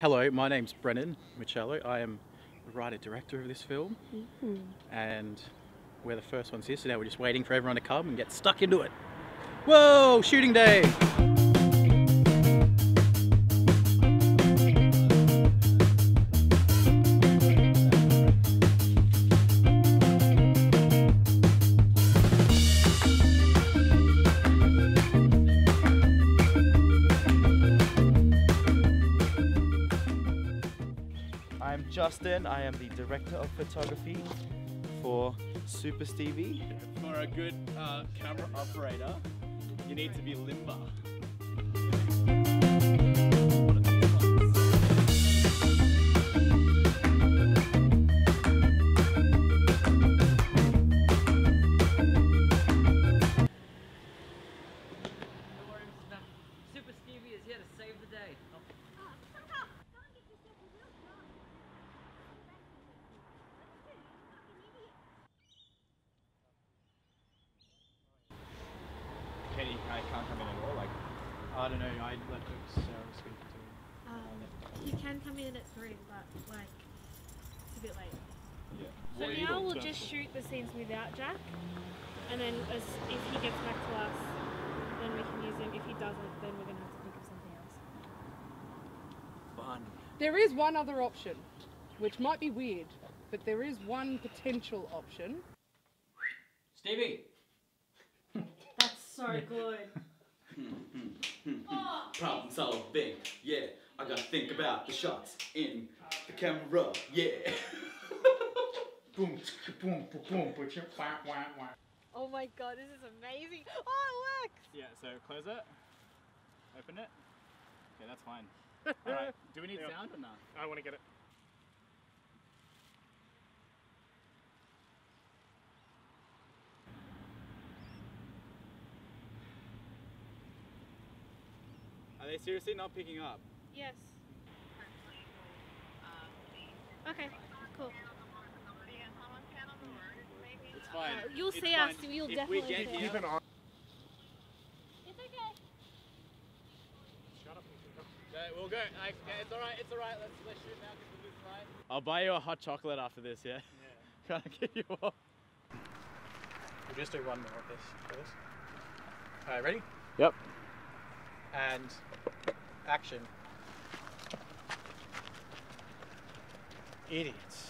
Hello, my name's Brennan Michello. I am the writer director of this film, mm-hmm. and we're the first ones here, so now we're just waiting for everyone to come and get stuck into it. Whoa, shooting day! I'm Justin. I am the director of photography for Super Stevie. For a good uh, camera operator, you need to be limber. I can't come in at all. Like, I don't know, I let Sarah speak to Um, you can come in at three, but like it's a bit late. yeah. So What now we'll So- just shoot the scenes without Jack, and then as, if he gets back to us, then we can use him. If he doesn't, then we're gonna have to think of something else. Fun. There is one other option, which might be weird, but there is one potential option. Stevie! That's so good. Problem solving. Yeah, I gotta think about the shots in the camera. Yeah. Boom, boom, boom, boom. Oh my god, this is amazing. Oh, it works. Yeah, so close it. Open it. Okay, that's fine. Alright, do we need sound or not? I want to get it. They seriously not picking up? Yes. Okay, cool. It's fine. Uh, you'll It's see us, fine. you'll if definitely we get see here, us. It's okay. Yeah, we'll go. Like, yeah, it's alright, it's alright. Let's, let's shoot now because we'll lose tonight. I'll buy you a hot chocolate after this, yeah? Yeah. Can't get you off. We'll just do one more of this first. Alright, ready? Yep. And action. Idiots.